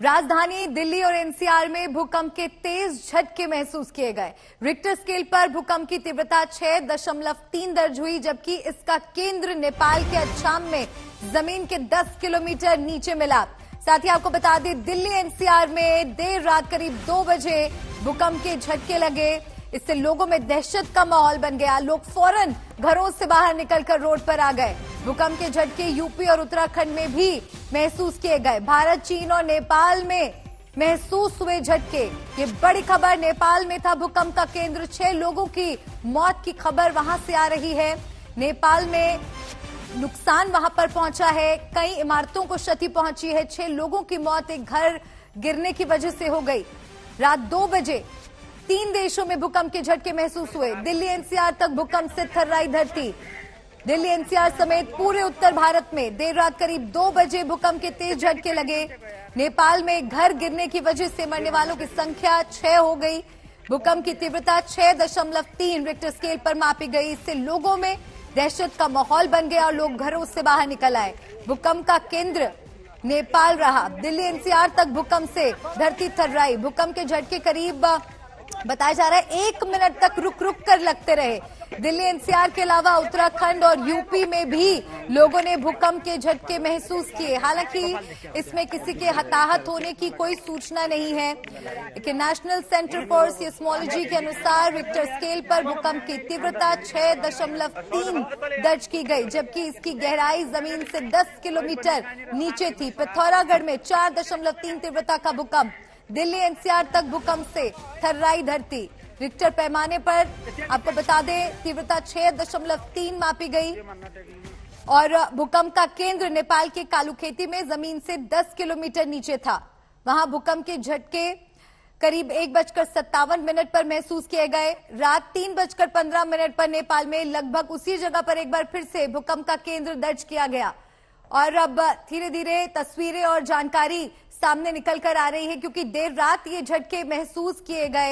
राजधानी दिल्ली और एनसीआर में भूकंप के तेज झटके महसूस किए गए। रिक्टर स्केल पर भूकंप की तीव्रता छह दशमलव तीन दर्ज हुई, जबकि इसका केंद्र नेपाल के अच्छाम में ज़मीन के 10 किलोमीटर नीचे मिला। साथ ही आपको बता दें, दिल्ली एनसीआर में देर रात करीब दो बजे भूकंप के झटके लगे। इससे लोगों में दहशत का माहौल बन गया। लोग फ़ौरन घरों से बाहर निकलकर रोड पर आ गए। भूकंप के झटके यूपी और उत्तराखंड में भी महसूस किए गए। भारत, चीन और नेपाल में महसूस हुए झटके। ये बड़ी खबर नेपाल में था। भूकंप का केंद्र। छह लोगों की मौत की खबर वहाँ से आ रही है। नेपाल में नुकसान वहाँ पर पहुँचा है। कई इमारतों को क्षति पहुँची है। छह लोगों की मौत एक घर गिरने की वजह से हो गई। रात दो बजे तीन देशों में भूकंप के झटके महसूस हुए। दिल्ली, एनसीआर तक भूकंप से थर्राई धरती। दिल्ली एनसीआर समेत पूरे उत्तर भारत में देर रात करीब दो बजे भूकंप के तेज झटके लगे। नेपाल में घर गिरने की वजह से मरने वालों की संख्या छह हो गई। भूकंप की तीव्रता छह दशमलव तीन रिक्टर स्केल पर मापी गई। इससे लोगों में दहशत का माहौल बन गया और लोग घरों से बाहर निकल आए। भूकंप का केंद्र नेपाल रहा। दिल्ली एनसीआर तक भूकंप से धरती थर्राई भूकंप के झटके करीब, बताया जा रहा है, एक मिनट तक रुक रुक कर लगते रहे। दिल्ली एनसीआर के अलावा उत्तराखंड और यूपी में भी लोगों ने भूकंप के झटके महसूस किए। हालाँकि इसमें किसी के हताहत होने की कोई सूचना नहीं है। लेकिन नेशनल सेंटर फॉर सिस्मोलॉजी के अनुसार रिक्टर स्केल पर भूकंप की तीव्रता छह दशमलव तीन दर्ज की गई, जबकि इसकी गहराई ज़मीन से 10 किलोमीटर नीचे थी। पिथौरागढ़ में चार दशमलव तीन तीव्रता का भूकंप। दिल्ली एनसीआर तक भूकंप से थर्राई धरती। रिक्टर पैमाने पर आपको बता दें, तीव्रता छह दशमलव तीन मापी गई। और भूकंप का केंद्र नेपाल के कालूखेती में ज़मीन से 10 किलोमीटर नीचे था। वहाँ भूकंप के झटके करीब एक बजकर सत्तावन मिनट पर महसूस किए गए। रात तीन बजकर पंद्रह मिनट पर नेपाल में लगभग उसी जगह पर एक बार फिर से भूकंप का केंद्र दर्ज किया गया। और अब धीरे धीरे तस्वीरें और जानकारी सामने निकल कर आ रही है, क्योंकि देर रात ये झटके महसूस किए गए।